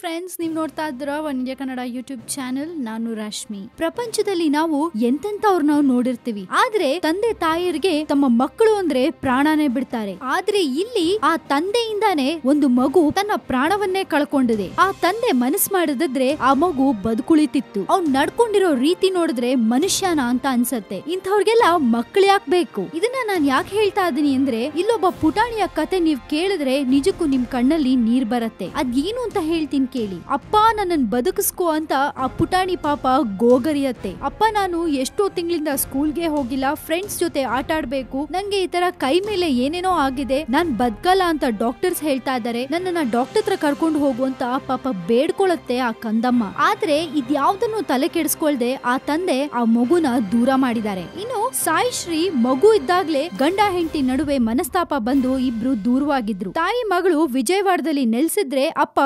Friends ನೀವು ನೋಡ್ತಾ ಇದ್ರ ಒನ್ ಕನ್ನಡ ಯೂಟ್ಯೂಬ್ ಚಾನೆಲ್ ನಾನು ರಶ್ಮಿ. ಪ್ರಪಂಚದಲ್ಲಿ ನಾವು ಎಂತೆಂತವ್ರನ್ನ ನೋಡಿರ್ತೀವಿ. ಆದ್ರೆ ತಂದೆ ತಾಯಿಯರಿಗೆ ತಮ್ಮ ಮಕ್ಕಳು ಅಂದ್ರೆ ಪ್ರಾಣನೇ ಬಿಡ್ತಾರೆ. ಆದ್ರೆ ಇಲ್ಲಿ ಆ ತಂದೆಯಿಂದಾನೇ ಒಂದು ಮಗು ತನ್ನ ಪ್ರಾಣವನ್ನೇ ಕಳ್ಕೊಂಡಿದೆ. ಆ ತಂದೆ ಮನಸ್ ಮಾಡಿದ್ರೆ ಆ ಮಗು ಬದುಕುಳಿತಿತ್ತು. ಅವ್ನ್ ನಡ್ಕೊಂಡಿರೋ ರೀತಿ ನೋಡಿದ್ರೆ ಮನುಷ್ಯನ ಅಂತ ಅನ್ಸತ್ತೆ. ಇಂಥವ್ರಿಗೆಲ್ಲ ಮಕ್ಕಳು ಯಾಕೆ ಬೇಕು ಇದನ್ನ ನಾನ್ ಯಾಕೆ ಹೇಳ್ತಾ ಇದೀನಿ ಅಂದ್ರೆ, ಇಲ್ಲೊಬ್ಬ ಪುಟಾಣಿಯ ಕತೆ ನೀವ್ ಕೇಳಿದ್ರೆ ನಿಜಕ್ಕೂ ನಿಮ್ ಕಣ್ಣಲ್ಲಿ ನೀರ್ ಬರತ್ತೆ. ಏನು ಅಂತ ಹೇಳ್ತೀನಿ? ಕೇಳಿ, ಅಪ್ಪ ನನ್ನನ್ ಬದುಕಿಸ್ಕೋ ಅಂತ ಆ ಪುಟಾಣಿ ಪಾಪ ಗೋಗರಿಯತ್ತೆ. ಅಪ್ಪ ನಾನು ಎಷ್ಟೋ ತಿಂಗಳಿಂದ ಸ್ಕೂಲ್ಗೆ ಹೋಗಿಲ್ಲ ಫ್ರೆಂಡ್ಸ್ ಜೊತೆ ಆಟ ಆಡ್ಬೇಕು. ನಂಗೆ ಈ ತರ ಕೈ ಮೇಲೆ ಏನೇನೋ ಆಗಿದೆ. ನಾನ್ ಬದ್ಕಲ್ಲ ಅಂತ ಡಾಕ್ಟರ್ಸ್ ಹೇಳ್ತಾ ಇದಾರೆ ನನ್ನನ್ನ ಡಾಕ್ಟರ್ ಹತ್ರ ಕರ್ಕೊಂಡು ಹೋಗುವಂತ ಪಾಪ ಬೇಡ್ಕೊಳತ್ತೆ ಆ ಕಂದಮ್ಮ. ಆದ್ರೆ ಇದ್ಯಾವ್ದನ್ನು ತಲೆ ಕೆಡಿಸ್ಕೊಳ್ದೆ ಆ ತಂದೆ ಆ ಮಗುನ ದೂರ ಮಾಡಿದ್ದಾರೆ. ಇನ್ನು ಸಾಯಿ ಶ್ರೀ ಮಗು ಇದ್ದಾಗ್ಲೇ ಗಂಡ ಹೆಂಡತಿ ನಡುವೆ ಮನಸ್ತಾಪ ಬಂದು ಇಬ್ರು ದೂರವಾಗಿದ್ರು. ತಾಯಿ ಮಗಳು ವಿಜಯವಾಡದಲ್ಲಿ ನೆಲೆಸಿದ್ರೆ ಅಪ್ಪ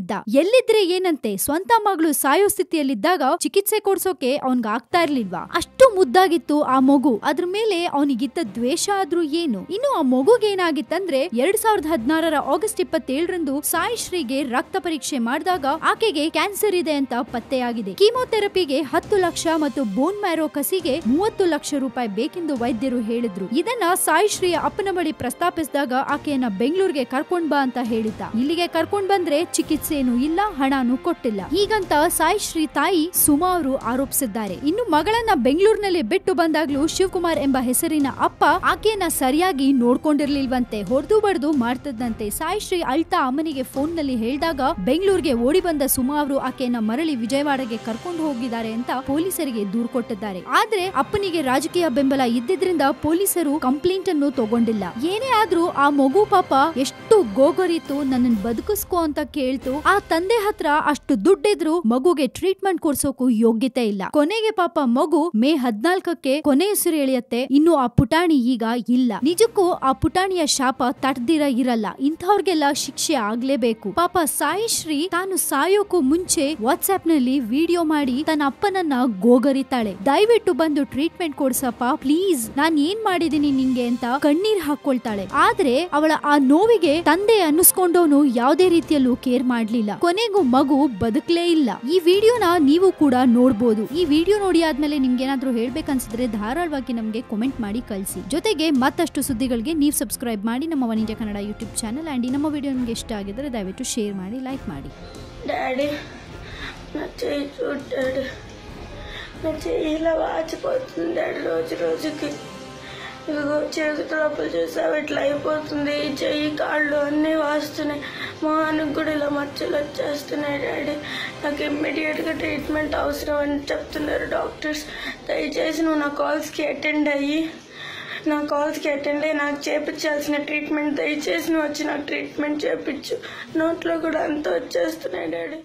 ಬೆಂಗಳೂರಿನಲ್ಲಿದ್ದ ಎಲ್ಲಿದ್ರೆ ಏನಂತೆ? ಸ್ವಂತ ಮಗಳು ಸಾಯೋ ಸ್ಥಿತಿಯಲ್ಲಿದ್ದಾಗ ಚಿಕಿತ್ಸೆ ಕೊಡ್ಸೋಕೆ ಅವನ್ಗ ಆಗ್ತಾ ಇರ್ಲಿಲ್ವಾ? ಅಷ್ಟು ಮುದ್ದಾಗಿತ್ತು ಆ ಮಗು. ಅದ್ರ ಮೇಲೆ ಅವನಿಗಿದ್ದ ದ್ವೇಷ ಆದ್ರೂ ಏನು? ಇನ್ನು ಆ ಮಗುಗೆ ಏನಾಗಿತ್ತಂದ್ರೆ ಎರಡ್ ಸಾವಿರದ ಹದಿನಾರರ ಆಗಸ್ಟ್ ಇಪ್ಪತ್ತೇಳರಂದು ಸಾಯಿ ಶ್ರೀಗೆ ರಕ್ತ ಪರೀಕ್ಷೆ ಮಾಡಿದಾಗ ಆಕೆಗೆ ಕ್ಯಾನ್ಸರ್ ಇದೆ ಅಂತ ಪತ್ತೆಯಾಗಿದೆ. ಕೀಮೋಥೆರಪಿಗೆ ಹತ್ತು ಲಕ್ಷ ಮತ್ತು ಬೋನ್ ಮ್ಯಾರೋ ಕಸಿಗೆ ಮೂವತ್ತು ಲಕ್ಷ ರೂಪಾಯಿ ಬೇಕೆಂದು ವೈದ್ಯರು ಹೇಳಿದ್ರು. ಇದನ್ನ ಸಾಯಿ ಶ್ರೀಯ ಅಪ್ಪನ ಬಳಿ ಪ್ರಸ್ತಾಪಿಸಿದಾಗ ಆಕೆಯನ್ನ ಬೆಂಗಳೂರಿಗೆ ಕರ್ಕೊಂಡ್ ಬಾ ಅಂತ ಹೇಳಿದ್ದ. ಇಲ್ಲಿಗೆ ಕರ್ಕೊಂಡ್ ಬಂದ್ರೆ ಚಿಕಿತ್ಸೆನೂ ಇಲ್ಲ, ಹಣನೂ ಕೊಟ್ಟಿಲ್ಲ. ಹೀಗಂತ ಸಾಯಿ ಶ್ರೀ ತಾಯಿ ಸುಮಾ ಅವರು ಆರೋಪಿಸಿದ್ದಾರೆ. ಇನ್ನು ಮಗಳನ್ನ ಬೆಂಗಳೂರಿನಲ್ಲಿ ಬಿಟ್ಟು ಬಂದಾಗ್ಲೂ ಶಿವಕುಮಾರ್ ಎಂಬ ಹೆಸರಿನ ಅಪ್ಪ ಆಕೆಯನ್ನ ಸರಿಯಾಗಿ ನೋಡ್ಕೊಂಡಿರ್ಲಿಲ್ವಂತೆ. ಹೊಡೆದು ಬಡ್ದು ಮಾಡ್ತಿದ್ದಂತೆ ಸಾಯಿ ಶ್ರೀ ಅಳ್ತಾ ಅಮ್ಮನಿಗೆ ಫೋನ್ನಲ್ಲಿ ಹೇಳಿದಾಗ ಬೆಂಗಳೂರಿಗೆ ಓಡಿ ಬಂದ ಸುಮಾ ಅವರು ಆಕೆಯನ್ನ ಮರಳಿ ವಿಜಯವಾಡಗೆ ಕರ್ಕೊಂಡು ಹೋಗಿದ್ದಾರೆ ಅಂತ ಪೊಲೀಸರಿಗೆ ದೂರು ಕೊಟ್ಟಿದ್ದಾರೆ. ಆದ್ರೆ ಅಪ್ಪನಿಗೆ ರಾಜಕೀಯ ಬೆಂಬಲ ಇದ್ದಿದ್ರಿಂದ ಪೊಲೀಸರು ಕಂಪ್ಲೇಂಟ್ ಅನ್ನು ತಗೊಂಡಿಲ್ಲ. ಏನೇ ಆದ್ರೂ ಆ ಮಗು ಪಾಪ ಎಷ್ಟು ಗೋಗರಿತು ನನ್ನನ್ನು ಬದುಕಿಸ್ಕೋ ಅಂತ ಕೇಳ್ತು ಆ ತಂದೆ ಹತ್ರ ಅಷ್ಟು ದುಡ್ಡಿದ್ರು ಮಗುಗೆ ಟ್ರೀಟ್ಮೆಂಟ್ ಕೊಡ್ಸೋಕು ಯೋಗ್ಯತೆ ಇಲ್ಲ. ಕೊನೆಗೆ ಪಾಪ ಮಗು ಮೇ ಹದ್ನಾಲ್ಕಕ್ಕೆ ಕೊನೆ ಹೆಸರು ಎಳೆಯತ್ತೆ. ಇನ್ನು ಆ ಪುಟಾಣಿ ಈಗ ಇಲ್ಲ. ನಿಜಕ್ಕೂ ಆ ಪುಟಾಣಿಯ ಶಾಪ ತಟ್ದಿರ ಇರಲ್ಲ. ಇಂಥವ್ರಿಗೆಲ್ಲ ಶಿಕ್ಷೆ ಆಗ್ಲೇಬೇಕು. ಪಾಪ ಸಾಯಿಶ್ರೀ ತಾನು ಸಾಯೋಕು ಮುಂಚೆ ವಾಟ್ಸ್ಆಪ್ನಲ್ಲಿ ವಿಡಿಯೋ ಮಾಡಿ ತನ್ನ ಅಪ್ಪನನ್ನ ಗೋಗರಿತಾಳೆ. ದಯವಿಟ್ಟು ಬಂದು ಟ್ರೀಟ್ಮೆಂಟ್ ಕೊಡ್ಸಪ್ಪ ಪ್ಲೀಸ್ ನಾನ್ ಏನ್ ಮಾಡಿದೀನಿ ನಿಂಗೆ ಅಂತ ಕಣ್ಣೀರ್ ಹಾಕೊಳ್ತಾಳೆ. ಆದ್ರೆ ಅವಳ ಆ ನೋವಿಗೆ ತಂದೆ ಅನ್ನಿಸ್ಕೊಂಡವನು ಯಾವುದೇ ರೀತಿಯಲ್ಲೂ ಕೇರ್ ಮಾಡ್ಲಿಲ್ಲ ಕೊನೆಗೂ ಮಗು ಬದುಕ್ಲೇ ಇಲ್ಲ ಈ ವಿಡಿಯೋನ ನೀವು ಕೂಡ ನೋಡ್ಬೋದು ಈ ವಿಡಿಯೋ ನೋಡಿ ಆದ್ಮೇಲೆ ನಿಮ್ಗೆ ಏನಾದ್ರೂ ಹೇಳ್ಬೇಕನ್ಸಿದ್ರೆ ಧಾರಾಳವಾಗಿ ನಮ್ಗೆ ಕಾಮೆಂಟ್ ಮಾಡಿ ಕಳಿಸಿ ಜೊತೆಗೆ ಮತ್ತಷ್ಟು ಸುದ್ದಿಗಳಿಗೆ ನೀವು ಸಬ್ಸ್ಕ್ರೈಬ್ ಮಾಡಿ ನಮ್ಮ one India Kannada YouTube channel and ಈ ನಮ್ಮ ವಿಡಿಯೋ ನಿಮ್ಗೆ ಇಷ್ಟ ಆಗಿದ್ರೆ ದಯವಿಟ್ಟು ಶೇರ್ ಮಾಡಿ ಲೈಕ್ ಮಾಡಿ డాడీ నా చేయి చూడు డాడీ నా చెయ్యి ఇలా వాచిపోతుంది డాడీ రోజు రోజుకి ఇదిగో చేతి లోపల చూసావు ఇట్లా అయిపోతుంది ఈ చెయ్యి కాళ్ళు అన్నీ వాస్తున్నాయి మా మొహానికి కూడా ఇలా మచ్చలు వచ్చేస్తున్నాయి డాడీ. నాకు ఇమ్మీడియట్గా ట్రీట్మెంట్ అవసరం అని చెప్తున్నారు డాక్టర్స్. దయచేసి నువ్వు నా కాల్స్కి అటెండ్ అయ్యి నా కాల్స్కి అటెండ్ అయ్యి నాకు చేపించాల్సిన ట్రీట్మెంట్ దయచేసి నువ్వు వచ్చి నాకు ట్రీట్మెంట్ చేపించు. నోట్లో కూడా అంతా వచ్చేస్తున్నాయి డాడీ.